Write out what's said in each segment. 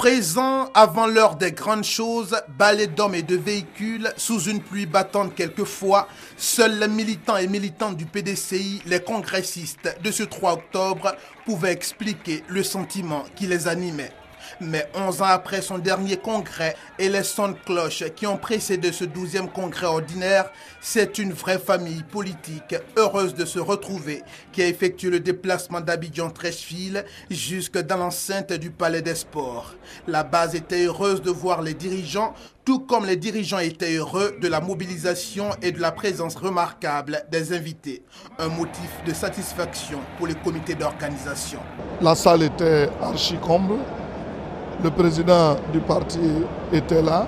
Présent avant l'heure des grandes choses, balais d'hommes et de véhicules, sous une pluie battante quelquefois, seuls les militants et militantes du PDCI, les congressistes de ce 3 octobre, pouvaient expliquer le sentiment qui les animait. Mais 11 ans après son dernier congrès et les sons de cloche qui ont précédé ce 12e congrès ordinaire, c'est une vraie famille politique heureuse de se retrouver qui a effectué le déplacement d'Abidjan-Trècheville jusque dans l'enceinte du Palais des Sports. La base était heureuse de voir les dirigeants tout comme les dirigeants étaient heureux de la mobilisation et de la présence remarquable des invités. Un motif de satisfaction pour les comités d'organisation. La salle était archi-comble. Le président du parti était là.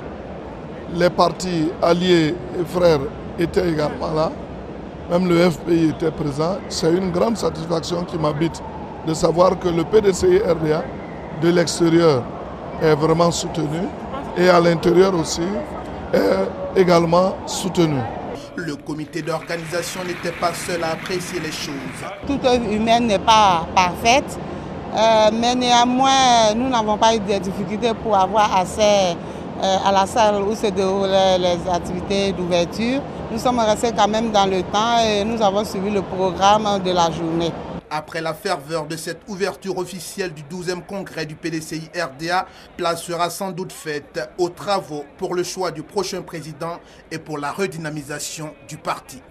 Les partis alliés et frères étaient également là. Même le FPI était présent. C'est une grande satisfaction qui m'habite de savoir que le PDCI RDA de l'extérieur est vraiment soutenu et à l'intérieur aussi est également soutenu. Le comité d'organisation n'était pas seul à apprécier les choses. Toute œuvre humaine n'est pas parfaite. Euh, mais néanmoins, nous n'avons pas eu de difficultés pour avoir accès euh, à la salle où se déroulaient les activités d'ouverture. Nous sommes restés quand même dans le temps et nous avons suivi le programme de la journée. Après la ferveur de cette ouverture officielle du 12e congrès du PDCI RDA, place sera sans doute faite aux travaux pour le choix du prochain président et pour la redynamisation du parti.